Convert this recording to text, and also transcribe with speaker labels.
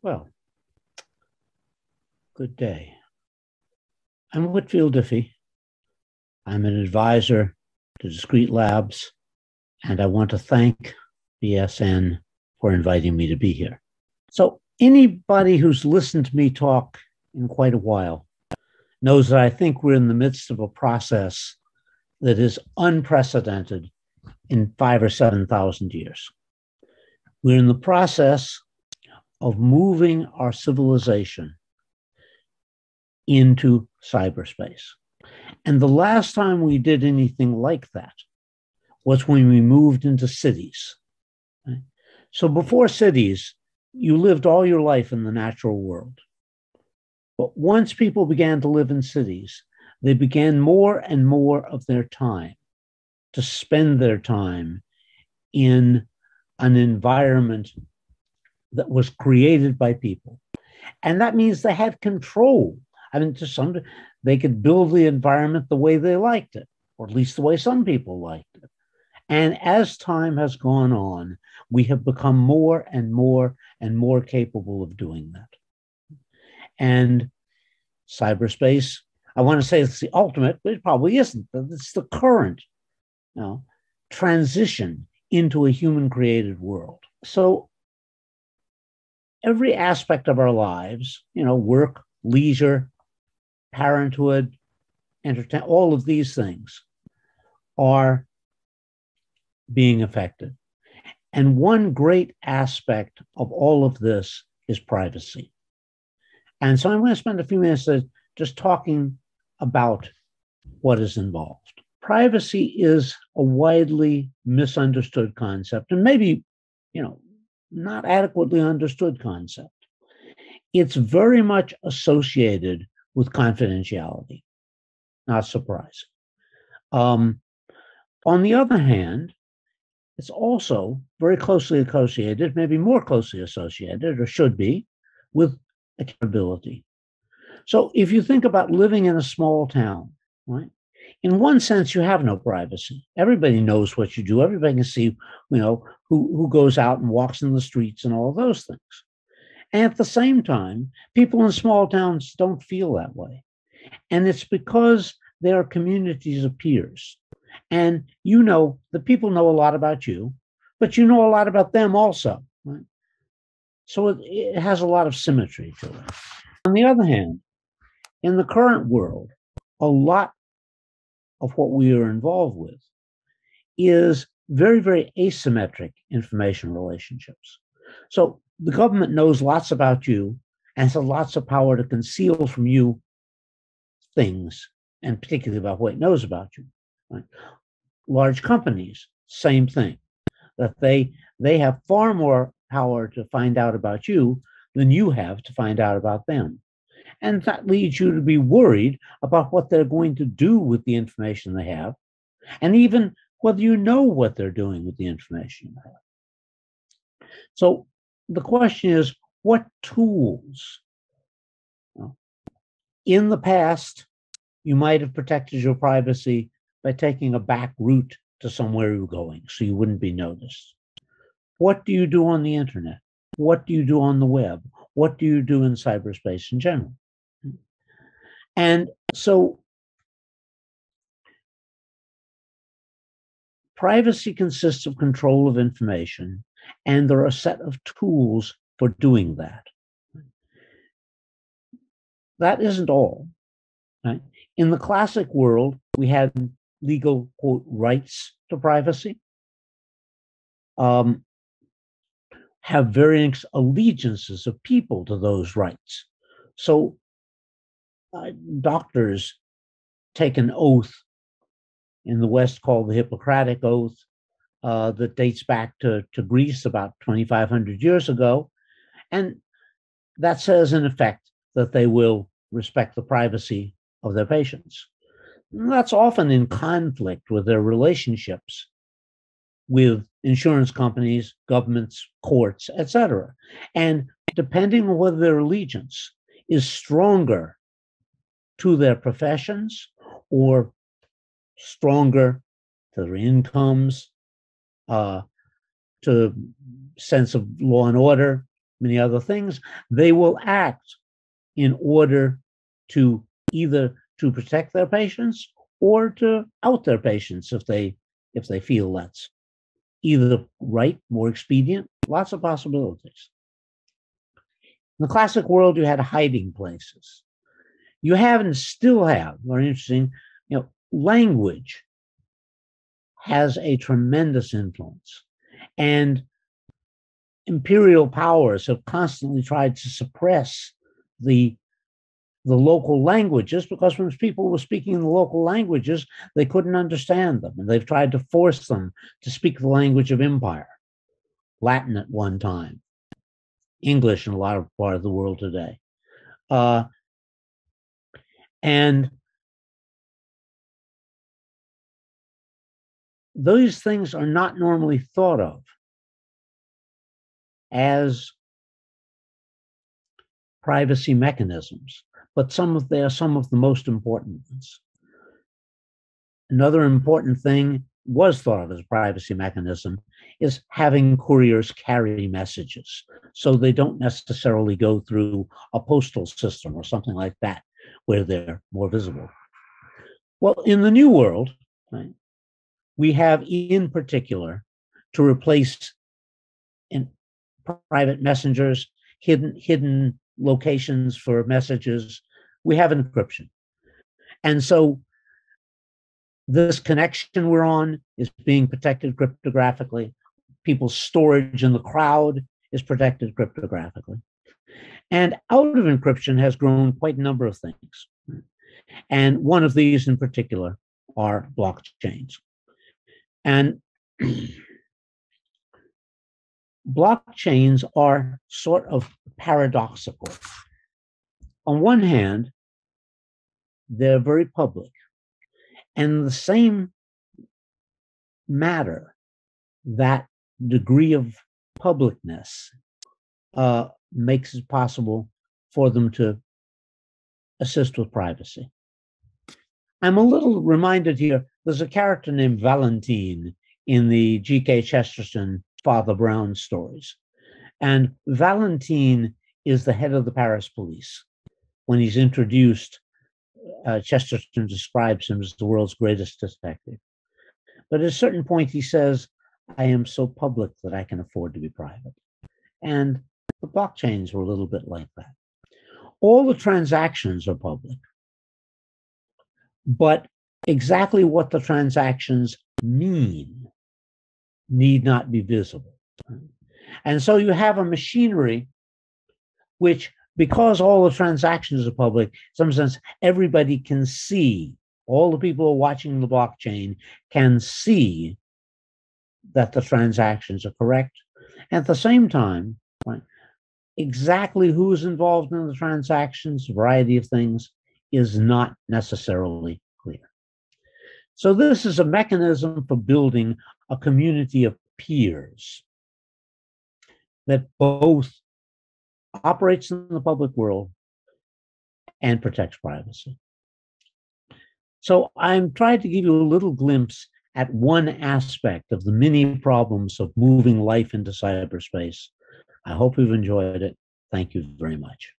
Speaker 1: Well, good day. I'm Whitfield Diffie. I'm an advisor to Discreet Labs, and I want to thank BSN for inviting me to be here. So, anybody who's listened to me talk in quite a while knows that I think we're in the midst of a process that is unprecedented in five or 7,000 years. We're in the process of moving our civilization into cyberspace. And the last time we did anything like that was when we moved into cities. So before cities, you lived all your life in the natural world. But once people began to live in cities, they began more and more of their time to spend their time in an environment that was created by people. And that means they had control. I mean, to some, they could build the environment the way they liked it, or at least the way some people liked it. And as time has gone on, we have become more and more and more capable of doing that. And cyberspace, I want to say it's the ultimate, but it probably isn't. It's the current you know, transition into a human created world. So every aspect of our lives, you know, work, leisure, parenthood, entertain, all of these things are being affected. And one great aspect of all of this is privacy. And so I'm going to spend a few minutes just talking about what is involved. Privacy is a widely misunderstood concept, and maybe, you know, not adequately understood concept. It's very much associated with confidentiality. Not surprising. Um, on the other hand, it's also very closely associated, maybe more closely associated, or should be, with accountability. So if you think about living in a small town, right? In one sense, you have no privacy. Everybody knows what you do. Everybody can see, you know, who, who goes out and walks in the streets and all those things. And at the same time, people in small towns don't feel that way. And it's because they are communities of peers. And you know, the people know a lot about you, but you know a lot about them also. Right? So it, it has a lot of symmetry to it. On the other hand, in the current world, a lot of what we are involved with is very, very asymmetric information relationships. So the government knows lots about you and has lots of power to conceal from you things, and particularly about what it knows about you. Right? Large companies, same thing. That they they have far more power to find out about you than you have to find out about them. And that leads you to be worried about what they're going to do with the information they have, and even whether you know what they're doing with the information you have. So the question is what tools? In the past, you might have protected your privacy by taking a back route to somewhere you're going so you wouldn't be noticed. What do you do on the internet? What do you do on the web? What do you do in cyberspace in general? And so privacy consists of control of information, and there are a set of tools for doing that. That isn't all. Right? In the classic world, we had legal quote rights to privacy. Um, have varying allegiances of people to those rights. So, uh, doctors take an oath in the West called the Hippocratic Oath uh, that dates back to, to Greece about 2,500 years ago. And that says, in effect, that they will respect the privacy of their patients. And that's often in conflict with their relationships with insurance companies, governments, courts, etc. And depending on whether their allegiance is stronger to their professions or stronger to their incomes, uh, to sense of law and order, many other things, they will act in order to either to protect their patients or to out their patients if they if they feel that's either right, more expedient, lots of possibilities. In the classic world, you had hiding places. You have and still have, very interesting, you know, language has a tremendous influence. And imperial powers have constantly tried to suppress the the local languages because when people were speaking the local languages, they couldn't understand them. And they've tried to force them to speak the language of empire, Latin at one time, English in a lot of part of the world today. Uh, and those things are not normally thought of as privacy mechanisms, but some of they are some of the most important ones. Another important thing was thought of as a privacy mechanism is having couriers carry messages so they don't necessarily go through a postal system or something like that where they're more visible. Well, in the new world, right, we have in particular to replace in private messengers, hidden hidden locations for messages. We have encryption. And so this connection we're on is being protected cryptographically. People's storage in the crowd is protected cryptographically. And out of encryption has grown quite a number of things. And one of these in particular are blockchains. And blockchains are sort of paradoxical. On one hand, they're very public. And the same matter, that degree of publicness, uh, makes it possible for them to assist with privacy. I'm a little reminded here there's a character named Valentine in the G.K. Chesterton Father Brown stories. And Valentine is the head of the Paris police. When he's introduced, uh, Chesterton describes him as the world's greatest detective. But at a certain point, he says, I am so public that I can afford to be private. And the blockchains were a little bit like that. All the transactions are public, but exactly what the transactions mean need not be visible. And so you have a machinery which, because all the transactions are public, in some sense, everybody can see, all the people watching the blockchain can see that the transactions are correct. At the same time, right, exactly who's involved in the transactions, variety of things, is not necessarily clear. So, this is a mechanism for building a community of peers that both operates in the public world and protects privacy. So I'm trying to give you a little glimpse at one aspect of the many problems of moving life into cyberspace. I hope you've enjoyed it. Thank you very much.